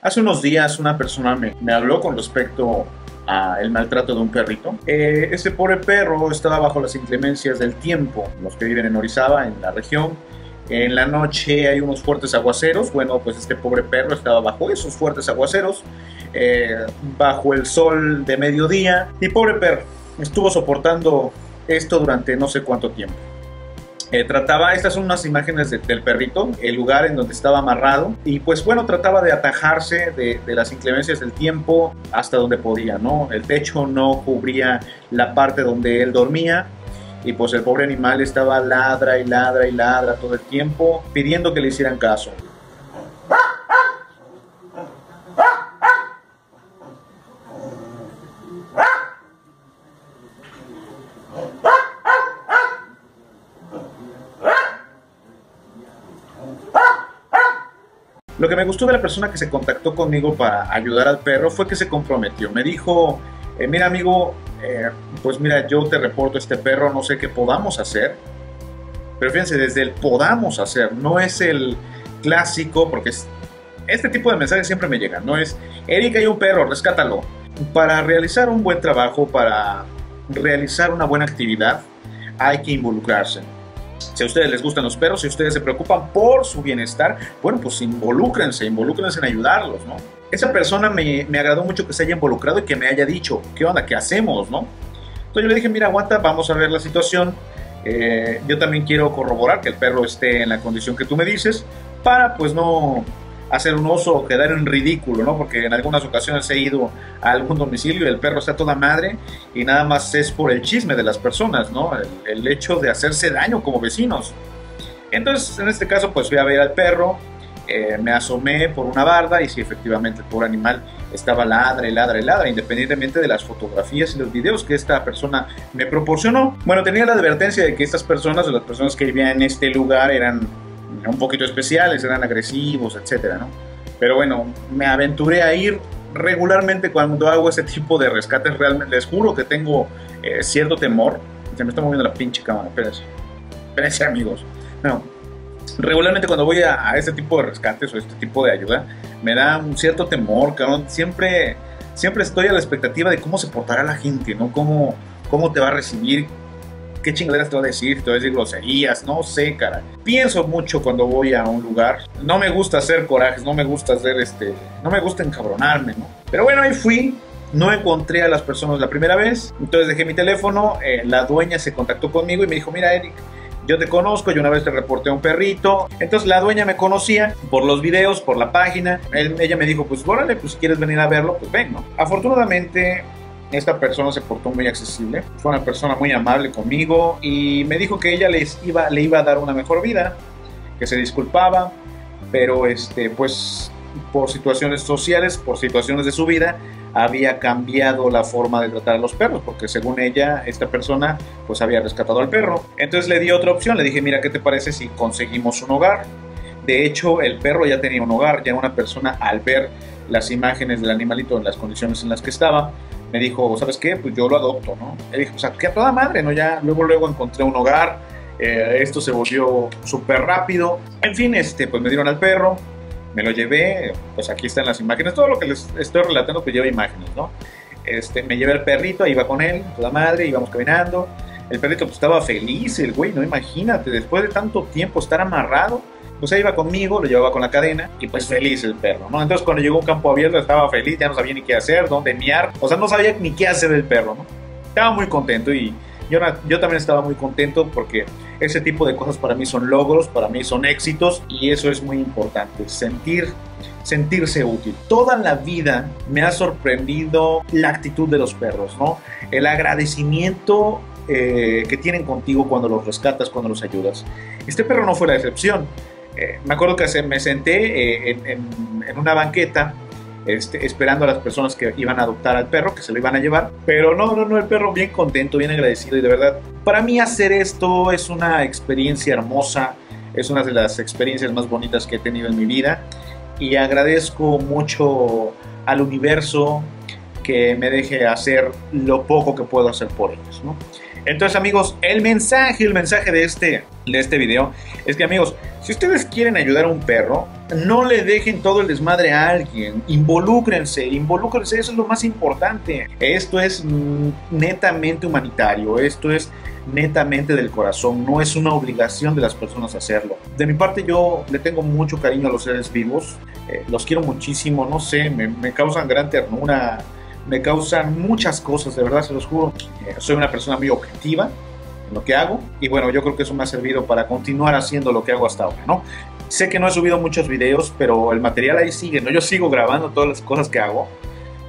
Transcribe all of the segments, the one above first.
Hace unos días una persona me, habló con respecto al maltrato de un perrito. Eh, ese pobre perro estaba bajo las inclemencias del tiempo, los que viven en Orizaba, en la región. En la noche hay unos fuertes aguaceros. Bueno, pues este pobre perro estaba bajo esos fuertes aguaceros, eh, bajo el sol de mediodía. Y pobre perro, estuvo soportando esto durante no sé cuánto tiempo. Eh, trataba, estas son unas imágenes del perrito, el lugar en donde estaba amarrado y pues bueno, trataba de atajarse de, las inclemencias del tiempo hasta donde podía, ¿no? El techo no cubría la parte donde él dormía y pues el pobre animal estaba ladra y ladra y ladra todo el tiempo pidiendo que le hicieran caso. Lo que me gustó de la persona que se contactó conmigo para ayudar al perro fue que se comprometió. Me dijo, eh, mira amigo, eh, pues mira, yo te reporto este perro, no sé qué podamos hacer. Pero fíjense, desde el podamos hacer, no es el clásico, porque es, este tipo de mensajes siempre me llegan, no es, Erika hay un perro, rescátalo. Para realizar un buen trabajo, para realizar una buena actividad, hay que involucrarse si a ustedes les gustan los perros, si ustedes se preocupan por su bienestar, bueno, pues involúcrense, involúcrense en ayudarlos, ¿no? Esa persona me, me agradó mucho que se haya involucrado y que me haya dicho, ¿qué onda? ¿Qué hacemos, no? Entonces yo le dije, mira, aguanta, vamos a ver la situación. Eh, yo también quiero corroborar que el perro esté en la condición que tú me dices para pues no hacer un oso o quedar en ridículo, ¿no? Porque en algunas ocasiones he ido a algún domicilio y el perro está toda madre y nada más es por el chisme de las personas, ¿no? El, hecho de hacerse daño como vecinos. Entonces, en este caso, pues fui a ver al perro, eh, me asomé por una barda y si efectivamente el pobre animal estaba ladra y ladra, independientemente de las fotografías y los videos que esta persona me proporcionó. Bueno, tenía la advertencia de que estas personas o las personas que vivían en este lugar eran un poquito especiales, eran agresivos, etcétera, ¿no? Pero bueno, me aventuré a ir regularmente cuando hago ese tipo de rescates, realmente les juro que tengo eh, cierto temor. Se me está moviendo la pinche cámara, espérense. Espérense, amigos. No, regularmente cuando voy a, a, este tipo de rescates o este tipo de ayuda, me da un cierto temor, cabrón. Siempre, siempre estoy a la expectativa de cómo se portará la gente, ¿no? Cómo, cómo te va a recibir, qué chingaderas te va a decir, te va a decir groserías, no sé, cara. Pienso mucho cuando voy a un lugar. No me gusta hacer corajes, no me gusta hacer este, no me gusta encabronarme, ¿no? Pero bueno, ahí fui. No encontré a las personas la primera vez, entonces dejé mi teléfono, eh, la dueña se contactó conmigo y me dijo, mira Eric, yo te conozco, yo una vez te reporté a un perrito. Entonces la dueña me conocía por los videos, por la página. ella me dijo, pues órale, pues si quieres venir a verlo, pues ven, ¿no? Afortunadamente esta persona se portó muy accesible, fue una persona muy amable conmigo y me dijo que ella les iba, le iba a dar una mejor vida, que se disculpaba, pero este, pues por situaciones sociales, por situaciones de su vida, había cambiado la forma de tratar a los perros, porque según ella, esta persona pues había rescatado al perro. Entonces le di otra opción, le dije, mira, ¿qué te parece si conseguimos un hogar? De hecho, el perro ya tenía un hogar, ya una persona al ver las imágenes del animalito en las condiciones en las que estaba, me dijo, ¿sabes qué? Pues yo lo adopto, ¿no? Él dijo, o sea, que a toda madre, ¿no? Ya luego, luego encontré un hogar, eh, esto se volvió súper rápido. En fin, este, pues me dieron al perro, me lo llevé, pues aquí están las imágenes, todo lo que les estoy relatando pues lleva imágenes, ¿no? Este, me llevé al perrito, iba con él, toda madre, íbamos caminando. El perrito pues estaba feliz, el güey, no imagínate, después de tanto tiempo estar amarrado, pues ahí iba conmigo, lo llevaba con la cadena y pues feliz el perro, ¿no? Entonces cuando llegó a un campo abierto estaba feliz, ya no sabía ni qué hacer, dónde miar, o sea, no sabía ni qué hacer el perro, ¿no? Estaba muy contento y yo, yo también estaba muy contento porque ese tipo de cosas para mí son logros, para mí son éxitos y eso es muy importante, sentir sentirse útil. Toda la vida me ha sorprendido la actitud de los perros, ¿no? El agradecimiento eh, que tienen contigo cuando los rescatas, cuando los ayudas. Este perro no fue la excepción. Eh, me acuerdo que me senté eh, en, una banqueta este, esperando a las personas que iban a adoptar al perro, que se lo iban a llevar. Pero no, no, no, el perro bien contento, bien agradecido y de verdad, para mí hacer esto es una experiencia hermosa, es una de las experiencias más bonitas que he tenido en mi vida y agradezco mucho al universo que me deje hacer lo poco que puedo hacer por ellos. Entonces, amigos, el mensaje, el mensaje de este, de este video es que, amigos, si ustedes quieren ayudar a un perro, no le dejen todo el desmadre a alguien. Involúcrense, involúcrense, eso es lo más importante. Esto es mm, netamente humanitario, esto es netamente del corazón, no es una obligación de las personas hacerlo. De mi parte, yo le tengo mucho cariño a los seres vivos, eh, los quiero muchísimo, no sé, me causan gran ternura me causan muchas cosas, de verdad se los juro. Eh, soy una persona muy objetiva en lo que hago y bueno, yo creo que eso me ha servido para continuar haciendo lo que hago hasta ahora, ¿no? Sé que no he subido muchos videos, pero el material ahí sigue, ¿no? Yo sigo grabando todas las cosas que hago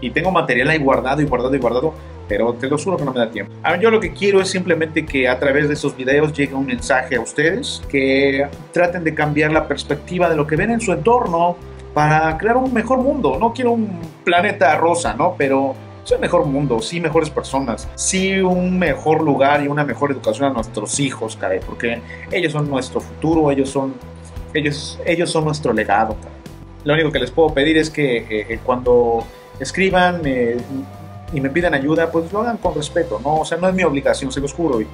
y tengo material ahí guardado y guardado y guardado, pero te lo juro que no me da tiempo. A yo lo que quiero es simplemente que a través de esos videos llegue un mensaje a ustedes, que traten de cambiar la perspectiva de lo que ven en su entorno, para crear un mejor mundo. No quiero un planeta rosa, ¿no? Pero sí un mejor mundo, sí mejores personas, sí un mejor lugar y una mejor educación a nuestros hijos, caray, porque ellos son nuestro futuro, ellos son, ellos, ellos son nuestro legado. Lo único que les puedo pedir es que eh, eh, cuando escriban eh, y me pidan ayuda, pues lo hagan con respeto, ¿no? O sea, no es mi obligación, se los juro, y,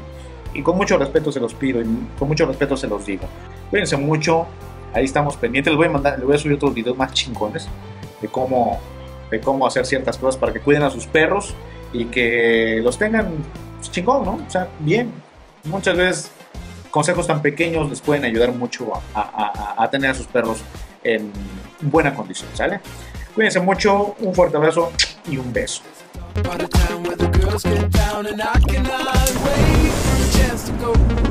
y con mucho respeto se los pido, y con mucho respeto se los digo. Cuídense mucho, Ahí estamos pendientes. Les voy a mandar, les voy a subir otros videos más chingones de cómo, de cómo hacer ciertas cosas para que cuiden a sus perros y que los tengan pues, chingón, ¿no? O sea, bien. Muchas veces consejos tan pequeños les pueden ayudar mucho a, a tener a sus perros en buena condición, ¿sale? Cuídense mucho, un fuerte abrazo y un beso. A to go.